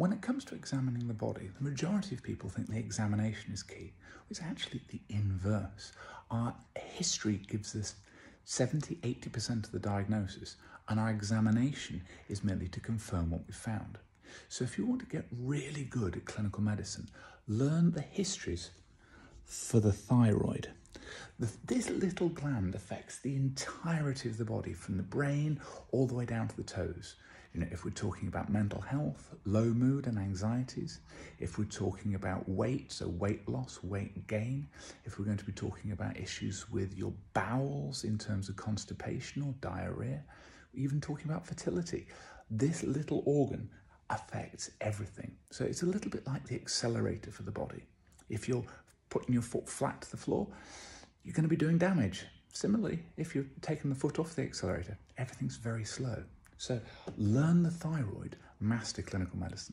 When it comes to examining the body, the majority of people think the examination is key. It's actually the inverse. Our history gives us 70 80% of the diagnosis, and our examination is merely to confirm what we found. So, if you want to get really good at clinical medicine, learn the histories for the thyroid. this little gland affects the entirety of the body, from the brain all the way down to the toes. You know, if we're talking about mental health, low mood and anxieties, if we're talking about weight, so weight loss, weight gain, if we're going to be talking about issues with your bowels in terms of constipation or diarrhea, even talking about fertility, this little organ affects everything. So it's a little bit like the accelerator for the body. If you're putting your foot flat to the floor, you're going to be doing damage. Similarly, if you've taken the foot off the accelerator, everything's very slow. So learn the thyroid, master clinical medicine.